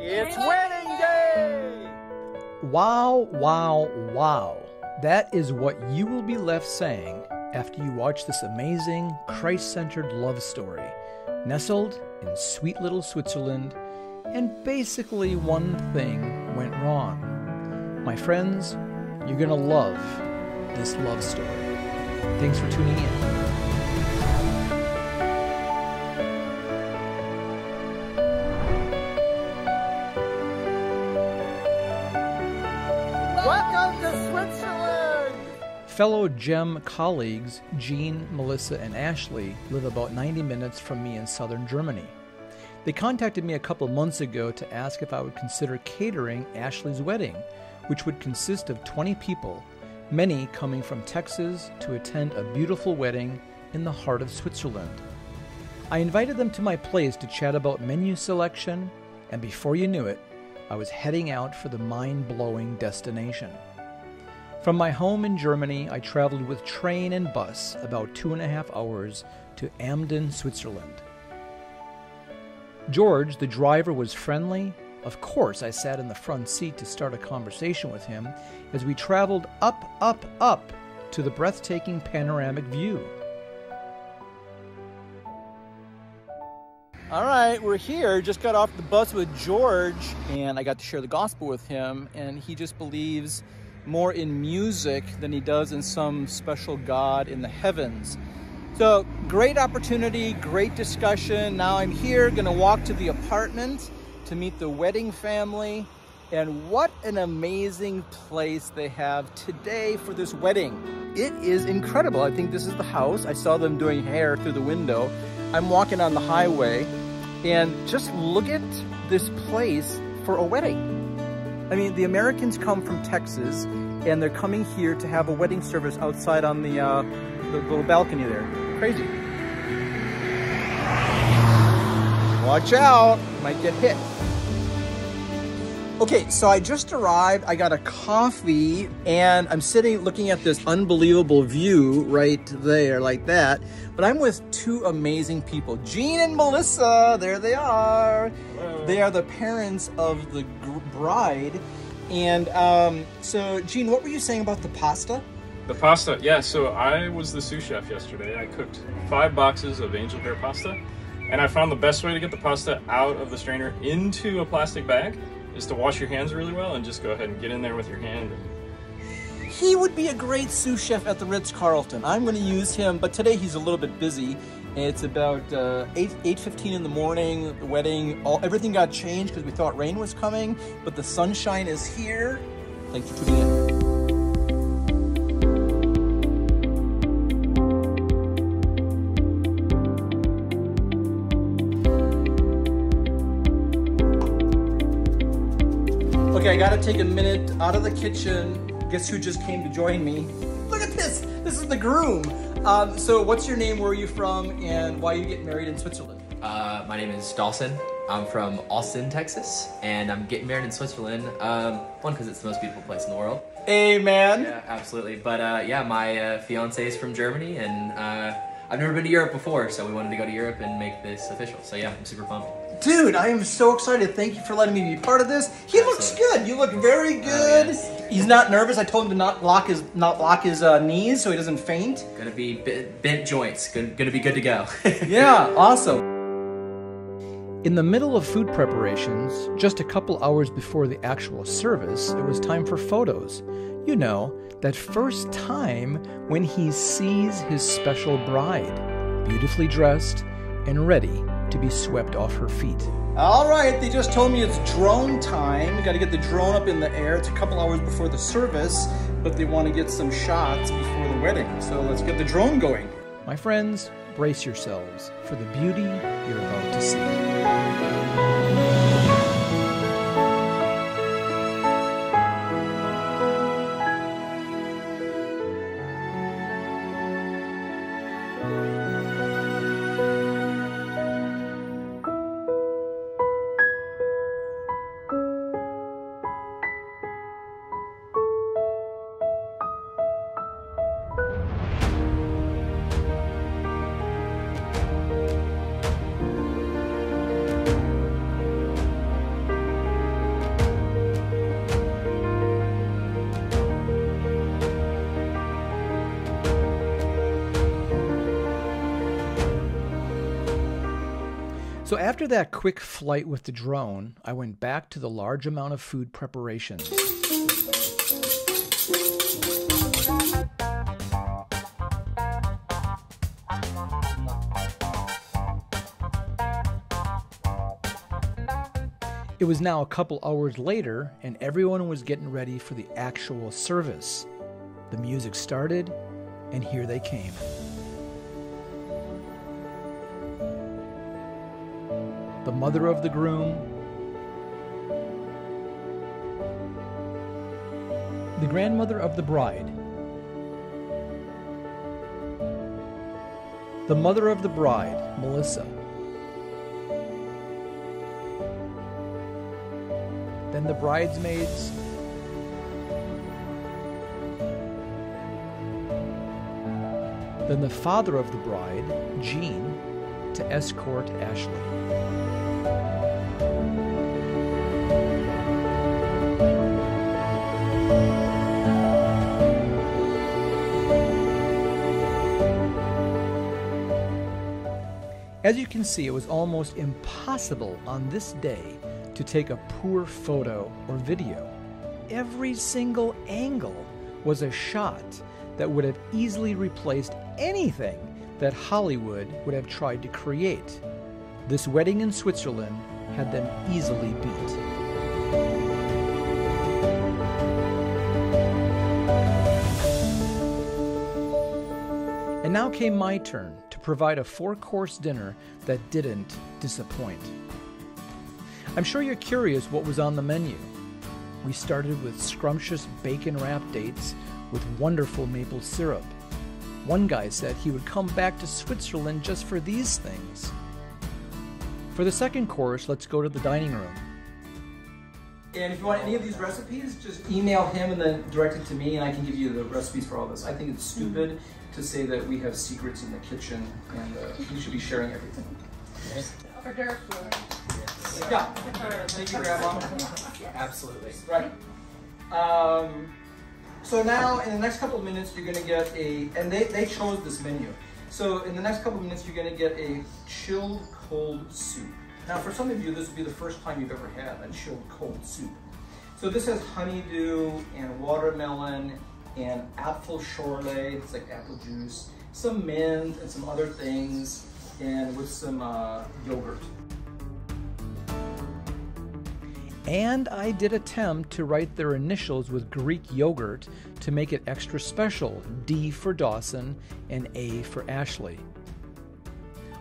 It's wedding day! Wow, wow, wow. That is what you will be left saying after you watch this amazing, Christ centered love story, nestled in sweet little Switzerland, and basically one thing went wrong. My friends, you're going to love this love story. Thanks for tuning in. Fellow GEM colleagues Jean, Melissa, and Ashley live about 90 minutes from me in southern Germany. They contacted me a couple months ago to ask if I would consider catering Ashley's wedding, which would consist of 20 people, many coming from Texas to attend a beautiful wedding in the heart of Switzerland. I invited them to my place to chat about menu selection, and before you knew it, I was heading out for the mind blowing destination. From my home in Germany, I traveled with train and bus about two and a half hours to Amden, Switzerland. George, the driver, was friendly. Of course, I sat in the front seat to start a conversation with him as we traveled up, up, up to the breathtaking panoramic view. All right, we're here. Just got off the bus with George, and I got to share the gospel with him. And he just believes more in music than he does in some special God in the heavens. So, great opportunity, great discussion. Now I'm here, gonna walk to the apartment to meet the wedding family. And what an amazing place they have today for this wedding. It is incredible. I think this is the house. I saw them doing hair through the window. I'm walking on the highway and just look at this place for a wedding. I mean, the Americans come from Texas and they're coming here to have a wedding service outside on the, uh, the little balcony there. Crazy. Watch out, might get hit. Okay, so I just arrived. I got a coffee and I'm sitting looking at this unbelievable view right there, like that. But I'm with two amazing people, Jean and Melissa. There they are. Hello. They are the parents of the bride. And um, so, Jean, what were you saying about the pasta? The pasta, yeah. So I was the sous chef yesterday. I cooked five boxes of angel hair pasta, and I found the best way to get the pasta out of the strainer into a plastic bag is to wash your hands really well and just go ahead and get in there with your hand. He would be a great sous chef at the Ritz Carlton. I'm going to use him, but today he's a little bit busy. It's about uh, 8 8:15 in the morning. The wedding, all everything got changed because we thought rain was coming, but the sunshine is here. Thanks for. Okay, I gotta take a minute out of the kitchen. Guess who just came to join me? Look at this! This is the groom. Um, so, what's your name? Where are you from? And why are you get married in Switzerland? Uh, my name is Dawson. I'm from Austin, Texas, and I'm getting married in Switzerland. Um, one, because it's the most beautiful place in the world. Amen. Yeah, absolutely. But uh, yeah, my uh, fiance is from Germany, and uh, I've never been to Europe before, so we wanted to go to Europe and make this official. So yeah, I'm super pumped. Dude, I am so excited. Thank you for letting me be part of this. He looks good. You look very good. yes. He's not nervous. I told him to not lock his not lock his uh, knees so he doesn't faint. Gonna be bent joints. Gonna, gonna be good to go. Yeah, awesome. In the middle of food preparations, just a couple hours before the actual service, it was time for photos. You know, that first time when he sees his special bride, beautifully dressed and ready to be swept off her feet. All right, they just told me it's drone time. We got to get the drone up in the air. It's a couple hours before the service, but they want to get some shots before the wedding. So let's get the drone going. My friends, brace yourselves for the beauty you're about to see. So, after that quick flight with the drone, I went back to the large amount of food preparations. It was now a couple hours later, and everyone was getting ready for the actual service. The music started, and here they came. The mother of the groom, the grandmother of the bride, the mother of the bride, Melissa. Then the bridesmaids. Then the father of the bride, Jean, to escort Ashley. As you can see, it was almost impossible on this day to take a poor photo or video. Every single angle was a shot that would have easily replaced anything that Hollywood would have tried to create. This wedding in Switzerland had them easily beat. And now came my turn to provide a four course dinner that didn't disappoint. I'm sure you're curious what was on the menu. We started with scrumptious bacon wrapped dates with wonderful maple syrup. One guy said he would come back to Switzerland just for these things. For the second course, let's go to the dining room. And if you want any of these recipes, just email him and then direct it to me, and I can give you the recipes for all this. I think it's stupid to say that we have secrets in the kitchen, and uh, we should be sharing everything. For dirt floor. Yeah. Thank you, Grandma. Absolutely. Right. Um, so now, in the next couple of minutes, you're gonna get a, and they, they chose this menu. So in the next couple of minutes, you're gonna get a chilled cold soup. Now, for some of you, this will be the first time you've ever had a chilled cold soup. So this has honeydew and watermelon and apple schorle, it's like apple juice, some mint and some other things, and with some uh, yogurt. And I did attempt to write their initials with Greek yogurt to make it extra special D for Dawson and A for Ashley.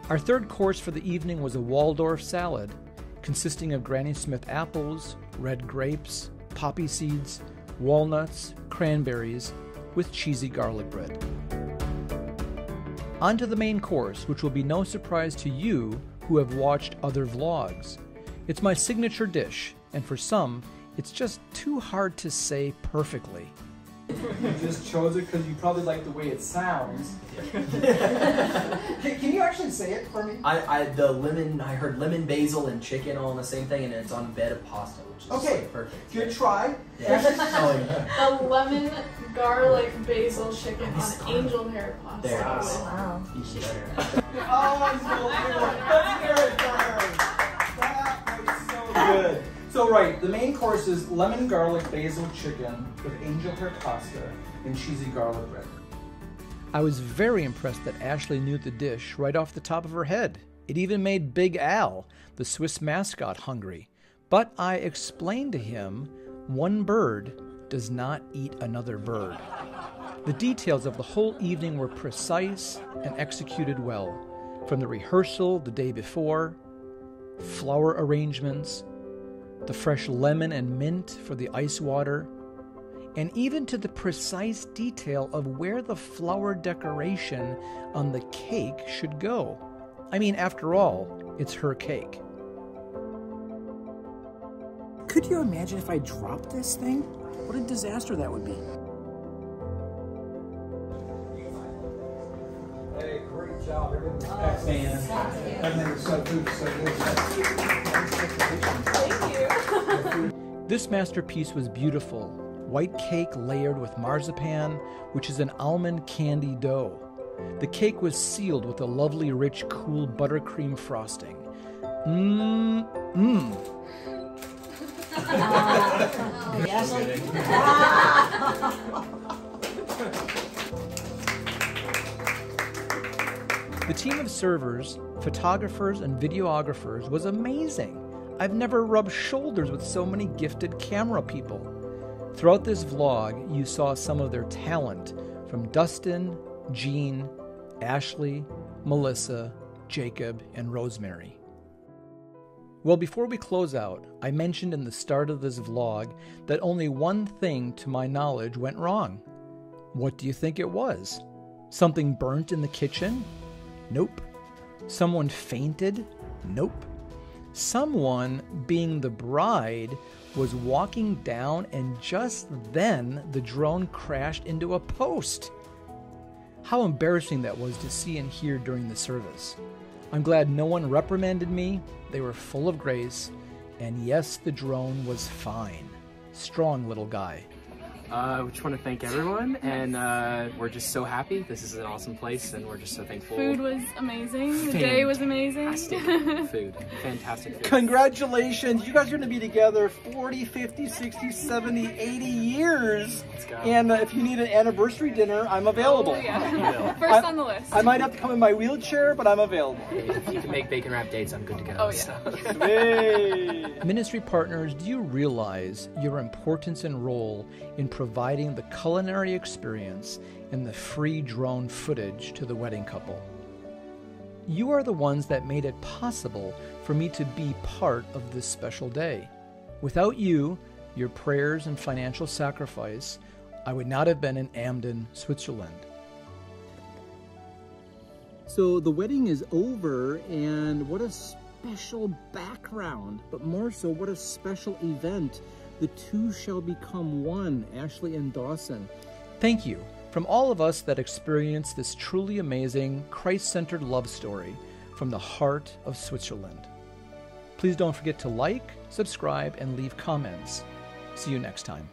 Our third course for the evening was a Waldorf salad consisting of Granny Smith apples, red grapes, poppy seeds, walnuts, cranberries, with cheesy garlic bread. On to the main course, which will be no surprise to you who have watched other vlogs. It's my signature dish, and for some, it's just too hard to say perfectly. You just chose it because you probably like the way it sounds. can, can you actually say it for me? I, I the lemon I heard lemon basil and chicken all in the same thing and it's on a bed of pasta which is Okay, perfect. Good try. Yeah. oh, yeah. The lemon garlic basil chicken on angel hair pasta. There it is. with- Wow. Even better. Oh, that's good. That's good for her. That was so good. So right, the main course is lemon garlic basil chicken with angel hair pasta and cheesy garlic bread. I was very impressed that Ashley knew the dish right off the top of her head. It even made Big Al, the Swiss mascot, hungry. But I explained to him one bird does not eat another bird. The details of the whole evening were precise and executed well. From the rehearsal the day before, flower arrangements, the fresh lemon and mint for the ice water, and even to the precise detail of where the flower decoration on the cake should go. I mean, after all, it's her cake. Could you imagine if I dropped this thing? What a disaster that would be. Hey, great job. Everything's excellent. Everything's so good, so good. This masterpiece was beautiful. White cake layered with marzipan, which is an almond candy dough. The cake was sealed with a lovely, rich, cool buttercream frosting. Mmm. Mmm. The team of servers, photographers, and videographers was amazing. I've never rubbed shoulders with so many gifted camera people. Throughout this vlog, you saw some of their talent from Dustin, Jean, Ashley, Melissa, Jacob, and Rosemary. Well, before we close out, I mentioned in the start of this vlog that only one thing to my knowledge went wrong. What do you think it was? Something burnt in the kitchen? Nope. Someone fainted? Nope. Someone, being the bride, was walking down, and just then the drone crashed into a post. How embarrassing that was to see and hear during the service. I'm glad no one reprimanded me, they were full of grace, and yes, the drone was fine. Strong little guy. Uh, we just want to thank everyone, and uh, we're just so happy. This is an awesome place, and we're just so thankful. Food was amazing. The day was amazing. Fantastic food. Fantastic food. Congratulations. You guys are going to be together 40, 50, 60, 70, 80 years. Let's go. And uh, if you need an anniversary dinner, I'm available. Oh, yeah. First I- on the list. I might have to come in my wheelchair, but I'm available. if you can make bacon wrap dates, I'm good to go. Oh, yeah. so. Ministry partners, do you realize your importance and role in providing the culinary experience and the free drone footage to the wedding couple? You are the ones that made it possible for me to be part of this special day. Without you, your prayers and financial sacrifice, I would not have been in Amden, Switzerland. So the wedding is over, and what a special background, but more so, what a special event. The two shall become one, Ashley and Dawson. Thank you from all of us that experienced this truly amazing, Christ centered love story from the heart of Switzerland. Please don't forget to like, subscribe, and leave comments. See you next time.